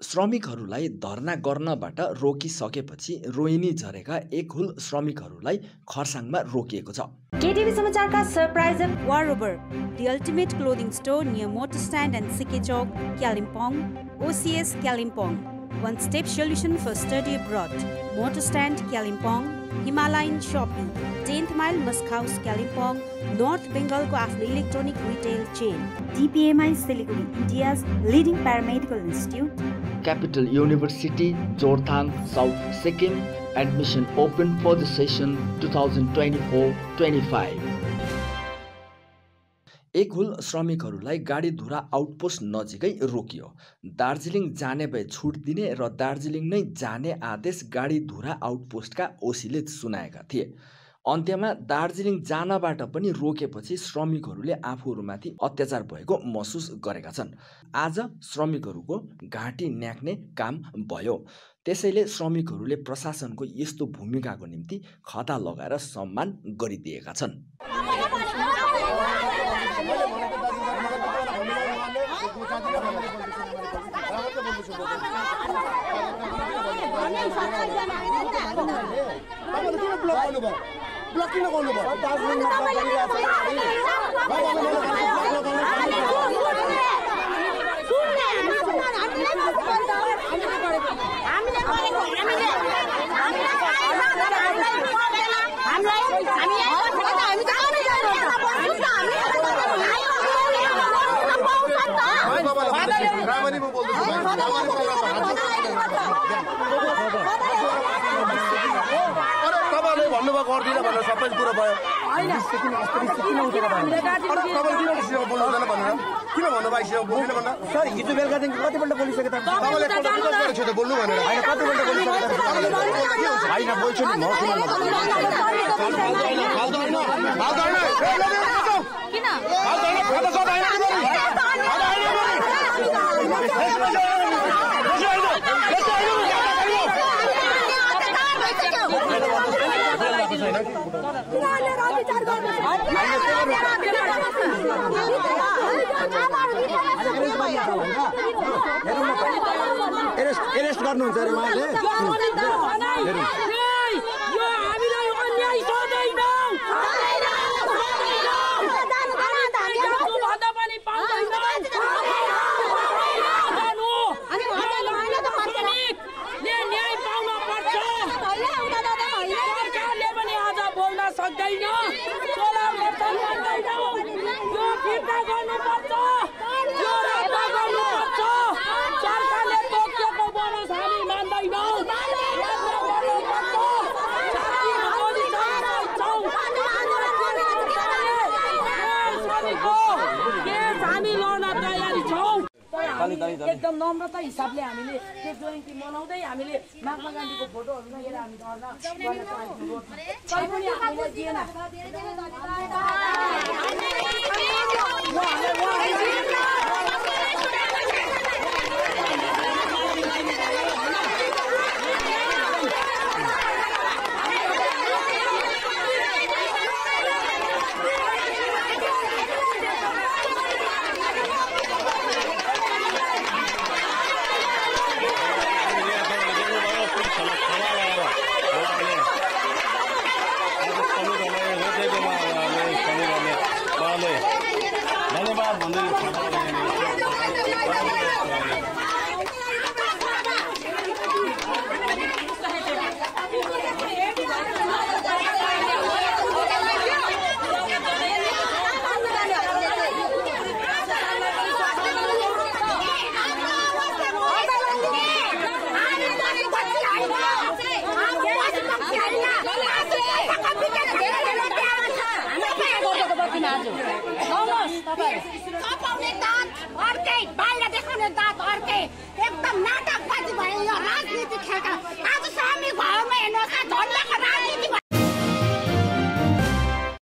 श्रमिकहरूलाई धर्ना गर्नबाट रोकिसकेपछि रोहिणी झरेका एक हुल श्रमिकहरूलाई खरसाङमा रोकिएको छ। केटिभी समाचारका सरप्राइजर wardrobe the ultimate clothing store near motor stand and सिके चौक Kalimpong Oasis Kalimpong one step solution for study broad motor stand Kalimpong Himalayan shopping tenth mile Musk house Kalimpong north बेङ्गलको आफ्नो electronic retail chain DPMI Siliguri India's leading paramedical institute admission open for the session two thousand twenty four twenty five एक हुल श्रमिकहरूलाई गाडीधुरा outpost नजिकै रोकियो। दार्जिलिङ जाने भए छुट दिने र दार्जिलिङ नै जाने आदेश गाडीधुरा आउटपोस्टका ओसीले सुनाएका थिए। अन्त्यमा दार्जिलिङ जानबाट पनि रोकेपछि श्रमिकहरूले आफूहरूमाथि अत्याचार भएको महसुस गरेका छन् आज श्रमिकहरूको घाँटी न्याक्ने काम भयो त्यसैले श्रमिकहरूले प्रशासनको यस्तो भूमिकाको निम्ति खता लगाएर सम्मान गरिदिएका छन् ब्लक किन गर्नुभयो रामरी म बोल्दैछु गर्दिनँ भनेर सबै कुरो भयो किन भन्नुभयो सिमा बोल्दिनँ भनेर सर हिजो बेलुकादेखि कतिपल्ट बोलिसके त तपाईँले बोल्नु भनेर होइन कतिपल्ट बोलिसके बोल्छु नि म किन नबोल्नु? फाल्दो होइन फाल्दो होइन ए, ल, ल, ल, ल, ल। फाल्दो होइन फाल्दो सब होइन नि बढी। फाल्दो होइन नि बढी। यसो होइन, यसो होइन, यसो होइन नि, यहाँ होइन। एरेस्ट गर्नुहुन्छ अरे उहाँले। एकदम नम्रता हिसाबले हामीले त्यो जयन्ती मनाउँदै हामीले महात्मा गान्धीको फोटोहरू लगेर हामी धर्ना 한번 সপনের দাঁত অর্ধেক বাইরে দেখানোর দাঁত অর্ধেক।